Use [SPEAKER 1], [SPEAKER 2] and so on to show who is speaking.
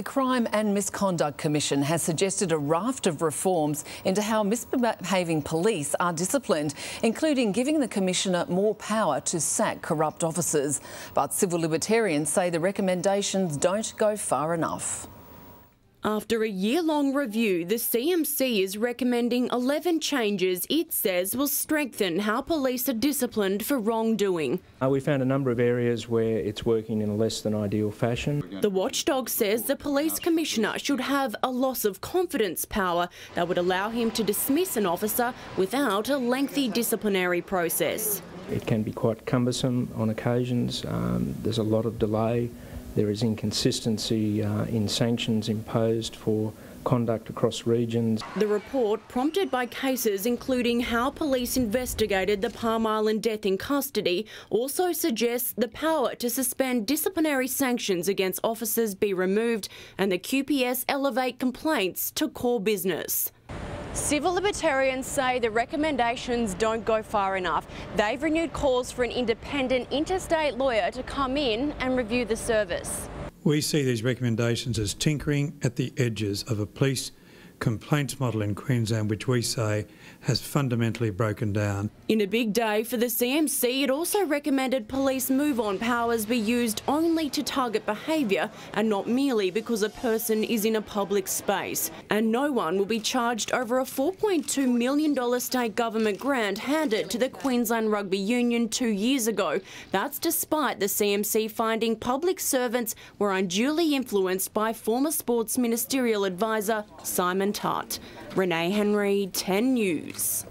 [SPEAKER 1] The Crime and Misconduct Commission has suggested a raft of reforms into how misbehaving police are disciplined, including giving the Commissioner more power to sack corrupt officers. But civil libertarians say the recommendations don't go far enough.
[SPEAKER 2] After a year-long review, the CMC is recommending 11 changes it says will strengthen how police are disciplined for wrongdoing.
[SPEAKER 3] Uh, we found a number of areas where it's working in a less than ideal fashion.
[SPEAKER 2] The watchdog says the police commissioner should have a loss of confidence power that would allow him to dismiss an officer without a lengthy disciplinary process.
[SPEAKER 3] It can be quite cumbersome on occasions. Um, there's a lot of delay. There is inconsistency uh, in sanctions imposed for conduct across regions.
[SPEAKER 2] The report, prompted by cases including how police investigated the Palm Island death in custody, also suggests the power to suspend disciplinary sanctions against officers be removed and the QPS elevate complaints to core business. Civil libertarians say the recommendations don't go far enough. They've renewed calls for an independent interstate lawyer to come in and review the service.
[SPEAKER 4] We see these recommendations as tinkering at the edges of a police complaints model in Queensland, which we say has fundamentally broken down.
[SPEAKER 2] In a big day for the CMC, it also recommended police move on powers be used only to target behaviour and not merely because a person is in a public space. And no one will be charged over a $4.2 million state government grant handed to the Queensland Rugby Union two years ago. That's despite the CMC finding public servants were unduly influenced by former sports ministerial advisor Simon Tutt. Renee Henry, 10 News.